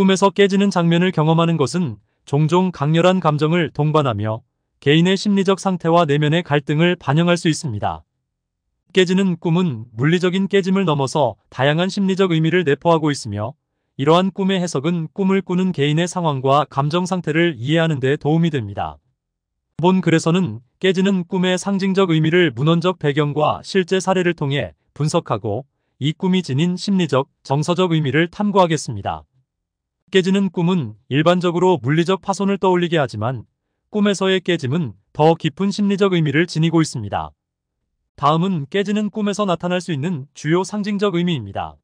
꿈에서 깨지는 장면을 경험하는 것은 종종 강렬한 감정을 동반하며 개인의 심리적 상태와 내면의 갈등을 반영할 수 있습니다. 깨지는 꿈은 물리적인 깨짐을 넘어서 다양한 심리적 의미를 내포하고 있으며 이러한 꿈의 해석은 꿈을 꾸는 개인의 상황과 감정 상태를 이해하는 데 도움이 됩니다. 본 글에서는 깨지는 꿈의 상징적 의미를 문헌적 배경과 실제 사례를 통해 분석하고 이 꿈이 지닌 심리적, 정서적 의미를 탐구하겠습니다. 깨지는 꿈은 일반적으로 물리적 파손을 떠올리게 하지만 꿈에서의 깨짐은 더 깊은 심리적 의미를 지니고 있습니다. 다음은 깨지는 꿈에서 나타날 수 있는 주요 상징적 의미입니다.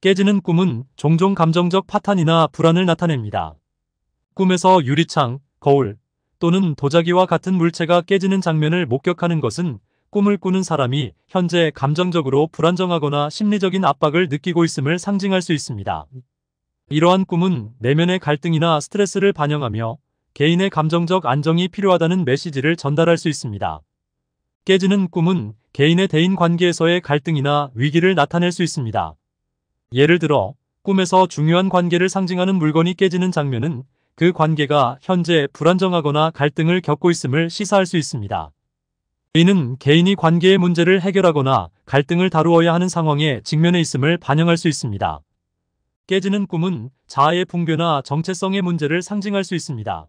깨지는 꿈은 종종 감정적 파탄이나 불안을 나타냅니다. 꿈에서 유리창, 거울 또는 도자기와 같은 물체가 깨지는 장면을 목격하는 것은 꿈을 꾸는 사람이 현재 감정적으로 불안정하거나 심리적인 압박을 느끼고 있음을 상징할 수 있습니다. 이러한 꿈은 내면의 갈등이나 스트레스를 반영하며 개인의 감정적 안정이 필요하다는 메시지를 전달할 수 있습니다. 깨지는 꿈은 개인의 대인 관계에서의 갈등이나 위기를 나타낼 수 있습니다. 예를 들어 꿈에서 중요한 관계를 상징하는 물건이 깨지는 장면은 그 관계가 현재 불안정하거나 갈등을 겪고 있음을 시사할 수 있습니다. 이는 개인이 관계의 문제를 해결하거나 갈등을 다루어야 하는 상황에 직면해 있음을 반영할 수 있습니다. 깨지는 꿈은 자아의 붕괴나 정체성의 문제를 상징할 수 있습니다.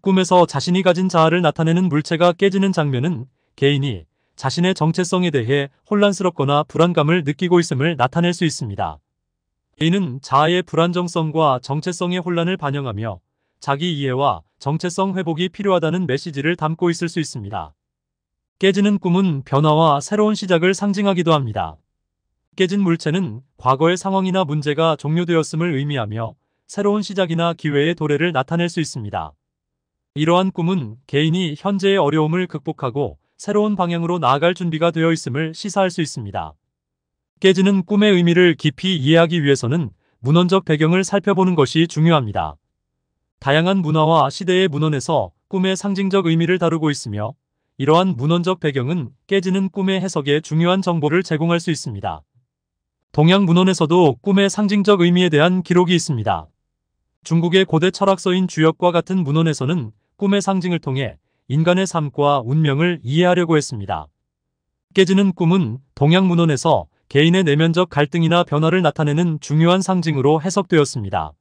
꿈에서 자신이 가진 자아를 나타내는 물체가 깨지는 장면은 개인이 자신의 정체성에 대해 혼란스럽거나 불안감을 느끼고 있음을 나타낼 수 있습니다. 이는 자아의 불안정성과 정체성의 혼란을 반영하며 자기 이해와 정체성 회복이 필요하다는 메시지를 담고 있을 수 있습니다. 깨지는 꿈은 변화와 새로운 시작을 상징하기도 합니다. 깨진 물체는 과거의 상황이나 문제가 종료되었음을 의미하며 새로운 시작이나 기회의 도래를 나타낼 수 있습니다. 이러한 꿈은 개인이 현재의 어려움을 극복하고 새로운 방향으로 나아갈 준비가 되어 있음을 시사할 수 있습니다. 깨지는 꿈의 의미를 깊이 이해하기 위해서는 문헌적 배경을 살펴보는 것이 중요합니다. 다양한 문화와 시대의 문헌에서 꿈의 상징적 의미를 다루고 있으며 이러한 문헌적 배경은 깨지는 꿈의 해석에 중요한 정보를 제공할 수 있습니다. 동양 문헌에서도 꿈의 상징적 의미에 대한 기록이 있습니다. 중국의 고대 철학서인 주역과 같은 문헌에서는 꿈의 상징을 통해 인간의 삶과 운명을 이해하려고 했습니다. 깨지는 꿈은 동양 문헌에서 개인의 내면적 갈등이나 변화를 나타내는 중요한 상징으로 해석되었습니다.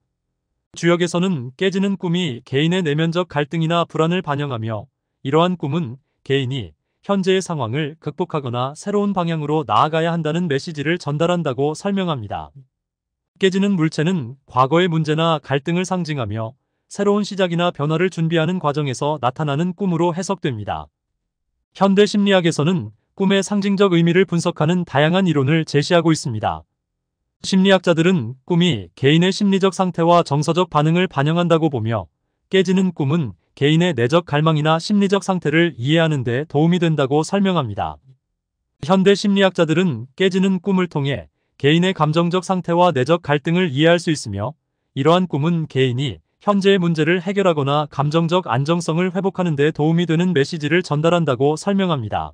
주역에서는 깨지는 꿈이 개인의 내면적 갈등이나 불안을 반영하며 이러한 꿈은 개인이 현재의 상황을 극복하거나 새로운 방향으로 나아가야 한다는 메시지를 전달한다고 설명합니다. 깨지는 물체는 과거의 문제나 갈등을 상징하며 새로운 시작이나 변화를 준비하는 과정에서 나타나는 꿈으로 해석됩니다. 현대 심리학에서는 꿈의 상징적 의미를 분석하는 다양한 이론을 제시하고 있습니다. 심리학자들은 꿈이 개인의 심리적 상태와 정서적 반응을 반영한다고 보며 깨지는 꿈은 개인의 내적 갈망이나 심리적 상태를 이해하는 데 도움이 된다고 설명합니다. 현대 심리학자들은 깨지는 꿈을 통해 개인의 감정적 상태와 내적 갈등을 이해할 수 있으며 이러한 꿈은 개인이 현재의 문제를 해결하거나 감정적 안정성을 회복하는 데 도움이 되는 메시지를 전달한다고 설명합니다.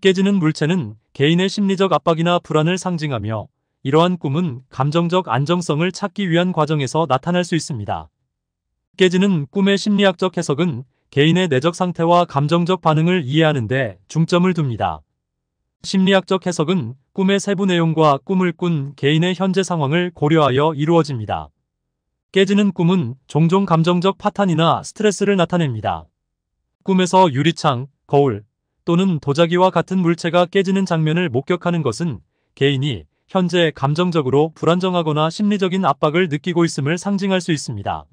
깨지는 물체는 개인의 심리적 압박이나 불안을 상징하며 이러한 꿈은 감정적 안정성을 찾기 위한 과정에서 나타날 수 있습니다. 깨지는 꿈의 심리학적 해석은 개인의 내적 상태와 감정적 반응을 이해하는 데 중점을 둡니다. 심리학적 해석은 꿈의 세부 내용과 꿈을 꾼 개인의 현재 상황을 고려하여 이루어집니다. 깨지는 꿈은 종종 감정적 파탄이나 스트레스를 나타냅니다. 꿈에서 유리창, 거울 또는 도자기와 같은 물체가 깨지는 장면을 목격하는 것은 개인이 현재 감정적으로 불안정하거나 심리적인 압박을 느끼고 있음을 상징할 수 있습니다.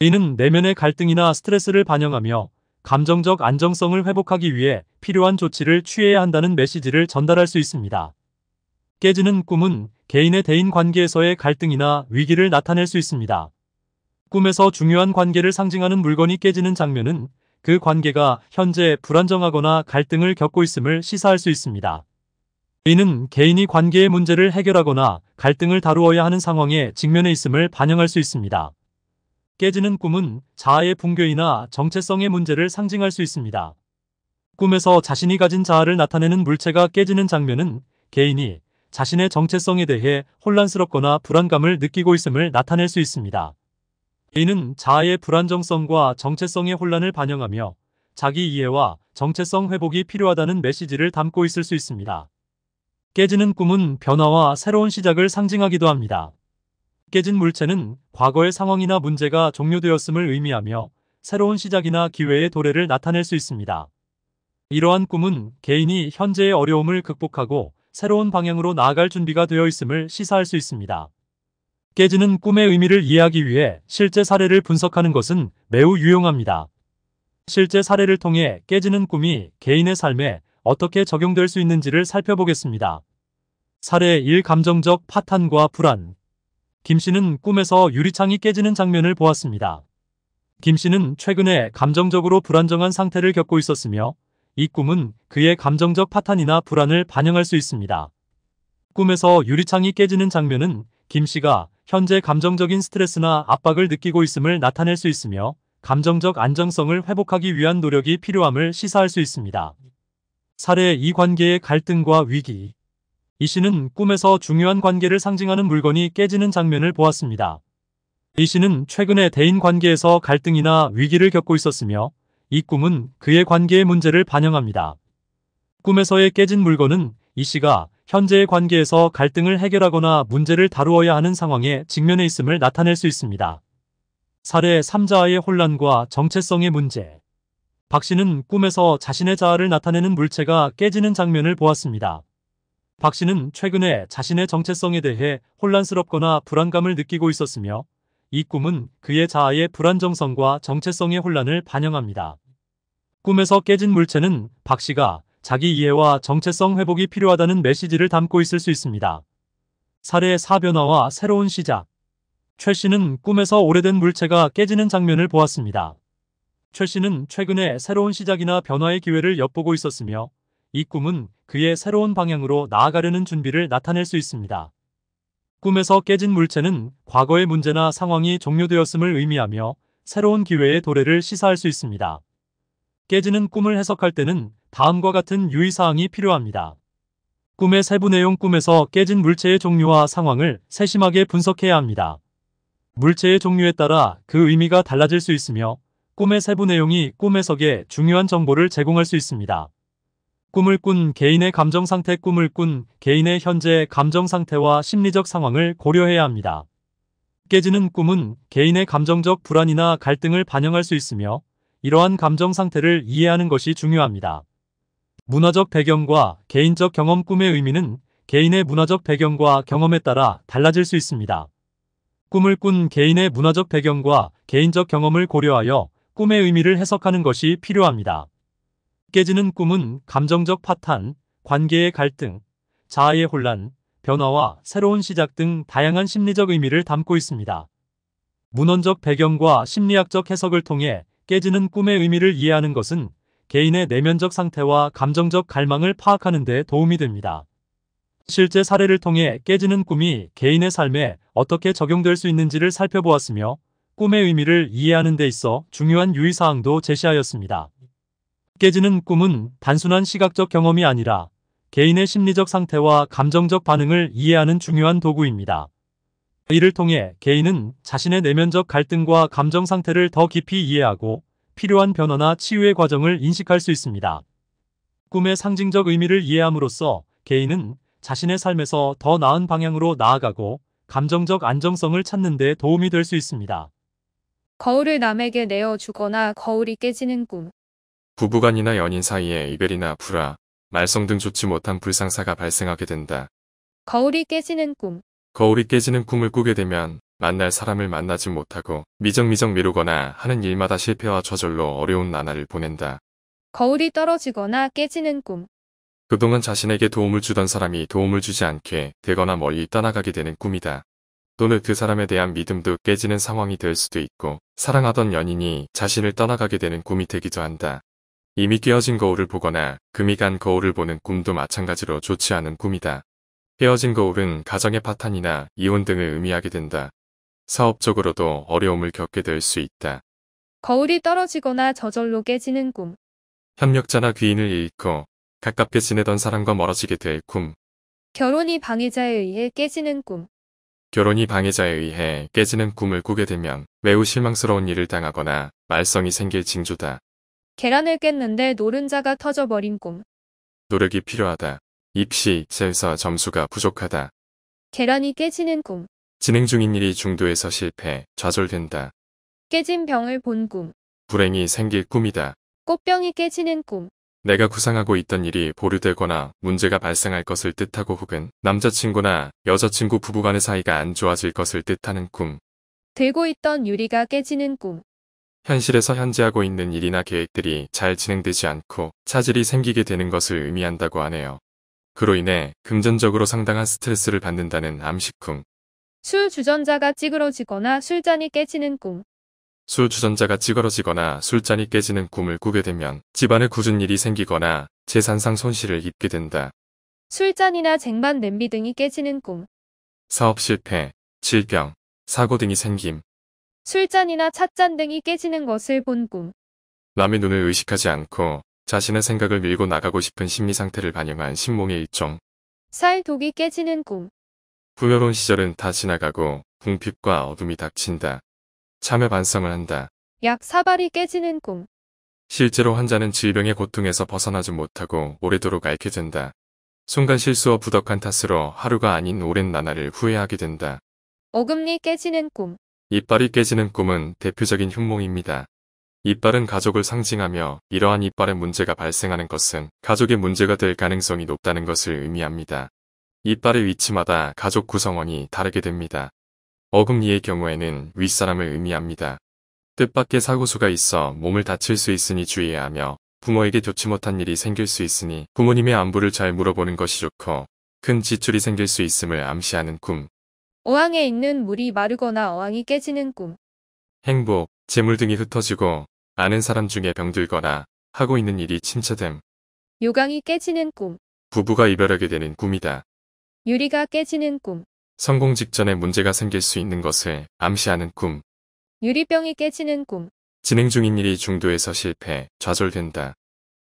이는 내면의 갈등이나 스트레스를 반영하며 감정적 안정성을 회복하기 위해 필요한 조치를 취해야 한다는 메시지를 전달할 수 있습니다. 깨지는 꿈은 개인의 대인 관계에서의 갈등이나 위기를 나타낼 수 있습니다. 꿈에서 중요한 관계를 상징하는 물건이 깨지는 장면은 그 관계가 현재 불안정하거나 갈등을 겪고 있음을 시사할 수 있습니다. 이는 개인이 관계의 문제를 해결하거나 갈등을 다루어야 하는 상황에 직면해 있음을 반영할 수 있습니다. 깨지는 꿈은 자아의 붕괴이나 정체성의 문제를 상징할 수 있습니다. 꿈에서 자신이 가진 자아를 나타내는 물체가 깨지는 장면은 개인이 자신의 정체성에 대해 혼란스럽거나 불안감을 느끼고 있음을 나타낼 수 있습니다. 이는 자아의 불안정성과 정체성의 혼란을 반영하며 자기 이해와 정체성 회복이 필요하다는 메시지를 담고 있을 수 있습니다. 깨지는 꿈은 변화와 새로운 시작을 상징하기도 합니다. 깨진 물체는 과거의 상황이나 문제가 종료되었음을 의미하며 새로운 시작이나 기회의 도래를 나타낼 수 있습니다. 이러한 꿈은 개인이 현재의 어려움을 극복하고 새로운 방향으로 나아갈 준비가 되어 있음을 시사할 수 있습니다. 깨지는 꿈의 의미를 이해하기 위해 실제 사례를 분석하는 것은 매우 유용합니다. 실제 사례를 통해 깨지는 꿈이 개인의 삶에 어떻게 적용될 수 있는지를 살펴보겠습니다. 사례 1 감정적 파탄과 불안 김 씨는 꿈에서 유리창이 깨지는 장면을 보았습니다. 김 씨는 최근에 감정적으로 불안정한 상태를 겪고 있었으며 이 꿈은 그의 감정적 파탄이나 불안을 반영할 수 있습니다. 꿈에서 유리창이 깨지는 장면은 김 씨가 현재 감정적인 스트레스나 압박을 느끼고 있음을 나타낼 수 있으며 감정적 안정성을 회복하기 위한 노력이 필요함을 시사할 수 있습니다. 사례 이 관계의 갈등과 위기 이 씨는 꿈에서 중요한 관계를 상징하는 물건이 깨지는 장면을 보았습니다. 이 씨는 최근에 대인 관계에서 갈등이나 위기를 겪고 있었으며 이 꿈은 그의 관계의 문제를 반영합니다. 꿈에서의 깨진 물건은 이 씨가 현재의 관계에서 갈등을 해결하거나 문제를 다루어야 하는 상황에 직면해 있음을 나타낼 수 있습니다. 사례 3자아의 혼란과 정체성의 문제 박 씨는 꿈에서 자신의 자아를 나타내는 물체가 깨지는 장면을 보았습니다. 박 씨는 최근에 자신의 정체성에 대해 혼란스럽거나 불안감을 느끼고 있었으며 이 꿈은 그의 자아의 불안정성과 정체성의 혼란을 반영합니다. 꿈에서 깨진 물체는 박 씨가 자기 이해와 정체성 회복이 필요하다는 메시지를 담고 있을 수 있습니다. 사례 4변화와 새로운 시작 최 씨는 꿈에서 오래된 물체가 깨지는 장면을 보았습니다. 최 씨는 최근에 새로운 시작이나 변화의 기회를 엿보고 있었으며 이 꿈은 그의 새로운 방향으로 나아가려는 준비를 나타낼 수 있습니다. 꿈에서 깨진 물체는 과거의 문제나 상황이 종료되었음을 의미하며 새로운 기회의 도래를 시사할 수 있습니다. 깨지는 꿈을 해석할 때는 다음과 같은 유의사항이 필요합니다. 꿈의 세부 내용 꿈에서 깨진 물체의 종류와 상황을 세심하게 분석해야 합니다. 물체의 종류에 따라 그 의미가 달라질 수 있으며 꿈의 세부 내용이 꿈 해석에 중요한 정보를 제공할 수 있습니다. 꿈을 꾼 개인의 감정 상태 꿈을 꾼 개인의 현재 감정 상태와 심리적 상황을 고려해야 합니다. 깨지는 꿈은 개인의 감정적 불안이나 갈등을 반영할 수 있으며 이러한 감정 상태를 이해하는 것이 중요합니다. 문화적 배경과 개인적 경험 꿈의 의미는 개인의 문화적 배경과 경험에 따라 달라질 수 있습니다. 꿈을 꾼 개인의 문화적 배경과 개인적 경험을 고려하여 꿈의 의미를 해석하는 것이 필요합니다. 깨지는 꿈은 감정적 파탄, 관계의 갈등, 자아의 혼란, 변화와 새로운 시작 등 다양한 심리적 의미를 담고 있습니다. 문헌적 배경과 심리학적 해석을 통해 깨지는 꿈의 의미를 이해하는 것은 개인의 내면적 상태와 감정적 갈망을 파악하는 데 도움이 됩니다. 실제 사례를 통해 깨지는 꿈이 개인의 삶에 어떻게 적용될 수 있는지를 살펴보았으며 꿈의 의미를 이해하는 데 있어 중요한 유의사항도 제시하였습니다. 깨지는 꿈은 단순한 시각적 경험이 아니라 개인의 심리적 상태와 감정적 반응을 이해하는 중요한 도구입니다. 이를 통해 개인은 자신의 내면적 갈등과 감정 상태를 더 깊이 이해하고 필요한 변화나 치유의 과정을 인식할 수 있습니다. 꿈의 상징적 의미를 이해함으로써 개인은 자신의 삶에서 더 나은 방향으로 나아가고 감정적 안정성을 찾는 데 도움이 될 수 있습니다. 거울을 남에게 내어 주거나 거울이 깨지는 꿈. 부부간이나 연인 사이에 이별이나 불화, 말썽 등 좋지 못한 불상사가 발생하게 된다. 거울이 깨지는 꿈. 거울이 깨지는 꿈을 꾸게 되면 만날 사람을 만나지 못하고 미적미적 미루거나 하는 일마다 실패와 저절로 어려운 나날을 보낸다. 거울이 떨어지거나 깨지는 꿈. 그동안 자신에게 도움을 주던 사람이 도움을 주지 않게 되거나 멀리 떠나가게 되는 꿈이다. 또는 그 사람에 대한 믿음도 깨지는 상황이 될 수도 있고 사랑하던 연인이 자신을 떠나가게 되는 꿈이 되기도 한다. 이미 깨어진 거울을 보거나 금이 간 거울을 보는 꿈도 마찬가지로 좋지 않은 꿈이다. 깨어진 거울은 가정의 파탄이나 이혼 등을 의미하게 된다. 사업적으로도 어려움을 겪게 될 수 있다. 거울이 떨어지거나 저절로 깨지는 꿈. 협력자나 귀인을 잃고 가깝게 지내던 사람과 멀어지게 될 꿈. 결혼이 방해자에 의해 깨지는 꿈. 결혼이 방해자에 의해 깨지는 꿈을 꾸게 되면 매우 실망스러운 일을 당하거나 말썽이 생길 징조다. 계란을 깼는데 노른자가 터져버린 꿈. 노력이 필요하다. 입시, 세서 점수가 부족하다. 계란이 깨지는 꿈. 진행 중인 일이 중도에서 실패, 좌절된다. 깨진 병을 본 꿈. 불행이 생길 꿈이다. 꽃병이 깨지는 꿈. 내가 구상하고 있던 일이 보류되거나 문제가 발생할 것을 뜻하고 혹은 남자친구나 여자친구 부부간의 사이가 안 좋아질 것을 뜻하는 꿈. 들고 있던 유리가 깨지는 꿈. 현실에서 현재 하고 있는 일이나 계획들이 잘 진행되지 않고 차질이 생기게 되는 것을 의미한다고 하네요. 그로 인해 금전적으로 상당한 스트레스를 받는다는 암시꿈. 술 주전자가 찌그러지거나 술잔이 깨지는 꿈. 술 주전자가 찌그러지거나 술잔이 깨지는 꿈을 꾸게 되면 집안에 굳은 일이 생기거나 재산상 손실을 입게 된다. 술잔이나 쟁반 냄비 등이 깨지는 꿈. 사업 실패, 질병, 사고 등이 생김. 술잔이나 찻잔 등이 깨지는 것을 본 꿈. 남의 눈을 의식하지 않고 자신의 생각을 밀고 나가고 싶은 심리 상태를 반영한 신몽의 일종. 쌀 독이 깨지는 꿈. 부여로운 시절은 다 지나가고 궁핍과 어둠이 닥친다. 참여 반성을 한다. 약 사발이 깨지는 꿈. 실제로 환자는 질병의 고통에서 벗어나지 못하고 오래도록 앓게 된다. 순간 실수와 부덕한 탓으로 하루가 아닌 오랜 나날을 후회하게 된다. 어금니 깨지는 꿈. 이빨이 깨지는 꿈은 대표적인 흉몽입니다. 이빨은 가족을 상징하며 이러한 이빨에 문제가 발생하는 것은 가족의 문제가 될 가능성이 높다는 것을 의미합니다. 이빨의 위치마다 가족 구성원이 다르게 됩니다. 어금니의 경우에는 윗사람을 의미합니다. 뜻밖의 사고수가 있어 몸을 다칠 수 있으니 주의해야 하며 부모에게 좋지 못한 일이 생길 수 있으니 부모님의 안부를 잘 물어보는 것이 좋고 큰 지출이 생길 수 있음을 암시하는 꿈. 어항에 있는 물이 마르거나 어항이 깨지는 꿈. 행복, 재물 등이 흩어지고 아는 사람 중에 병들거나 하고 있는 일이 침체됨. 요강이 깨지는 꿈. 부부가 이별하게 되는 꿈이다. 유리가 깨지는 꿈. 성공 직전에 문제가 생길 수 있는 것을 암시하는 꿈. 유리병이 깨지는 꿈. 진행 중인 일이 중도에서 실패, 좌절된다.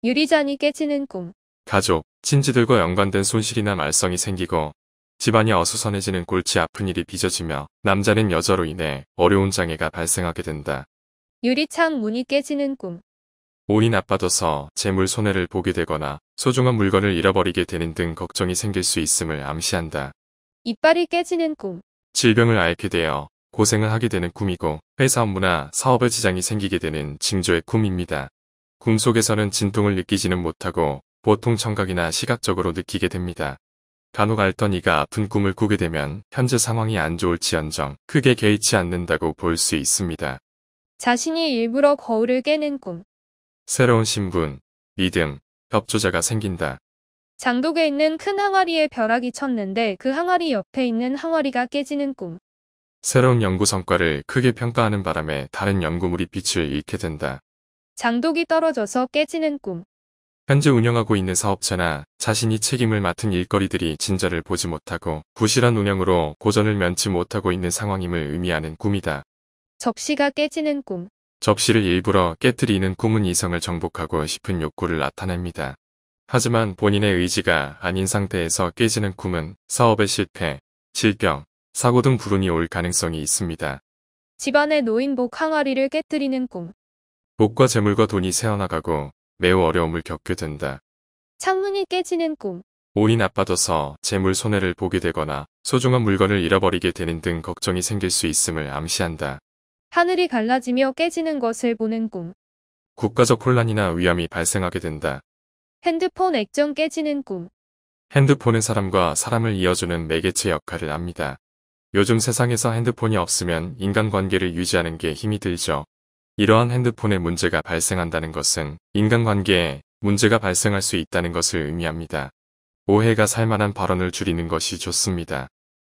유리잔이 깨지는 꿈. 가족, 친지들과 연관된 손실이나 말썽이 생기고 집안이 어수선해지는 골치 아픈 일이 빚어지며 남자는 여자로 인해 어려운 장애가 발생하게 된다. 유리창 문이 깨지는 꿈. 운이 나빠져서 재물 손해를 보게 되거나 소중한 물건을 잃어버리게 되는 등 걱정이 생길 수 있음을 암시한다. 이빨이 깨지는 꿈. 질병을 앓게 되어 고생을 하게 되는 꿈이고 회사 업무나 사업에 지장이 생기게 되는 징조의 꿈입니다. 꿈 속에서는 진통을 느끼지는 못하고 보통 청각이나 시각적으로 느끼게 됩니다. 간혹 앓던 이가 아픈 꿈을 꾸게 되면 현재 상황이 안 좋을지언정 크게 개의치 않는다고 볼 수 있습니다. 자신이 일부러 거울을 깨는 꿈. 새로운 신분, 믿음, 협조자가 생긴다. 장독에 있는 큰 항아리에 벼락이 쳤는데 그 항아리 옆에 있는 항아리가 깨지는 꿈. 새로운 연구 성과를 크게 평가하는 바람에 다른 연구물이 빛을 잃게 된다. 장독이 떨어져서 깨지는 꿈. 현재 운영하고 있는 사업체나 자신이 책임을 맡은 일거리들이 진전을 보지 못하고 부실한 운영으로 고전을 면치 못하고 있는 상황임을 의미하는 꿈이다. 접시가 깨지는 꿈. 접시를 일부러 깨뜨리는 꿈은 이성을 정복하고 싶은 욕구를 나타냅니다. 하지만 본인의 의지가 아닌 상태에서 깨지는 꿈은 사업의 실패, 질병, 사고 등 불운이 올 가능성이 있습니다. 집안의 노인복 항아리를 깨뜨리는 꿈. 복과 재물과 돈이 새어나가고 매우 어려움을 겪게 된다. 창문이 깨지는 꿈. 운이 나빠져서 재물 손해를 보게 되거나 소중한 물건을 잃어버리게 되는 등 걱정이 생길 수 있음을 암시한다. 하늘이 갈라지며 깨지는 것을 보는 꿈. 국가적 혼란이나 위험이 발생하게 된다. 핸드폰 액정 깨지는 꿈. 핸드폰은 사람과 사람을 이어주는 매개체 역할을 합니다. 요즘 세상에서 핸드폰이 없으면 인간관계를 유지하는 게 힘이 들죠. 이러한 핸드폰에 문제가 발생한다는 것은 인간관계에 문제가 발생할 수 있다는 것을 의미합니다. 오해가 살만한 발언을 줄이는 것이 좋습니다.